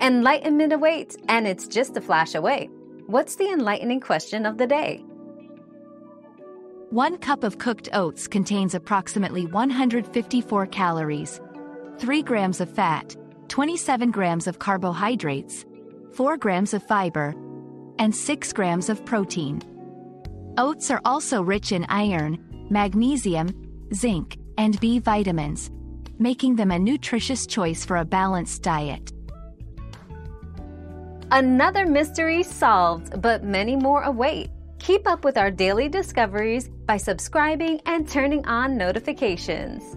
Enlightenment awaits, and it's just a flash away. What's the enlightening question of the day? One cup of cooked oats contains approximately 154 calories, 3 grams of fat, 27 grams of carbohydrates, 4 grams of fiber, and 6 grams of protein. Oats are also rich in iron, magnesium, zinc, and B vitamins, making them a nutritious choice for a balanced diet. Another mystery solved, but many more await. Keep up with our daily discoveries by subscribing and turning on notifications.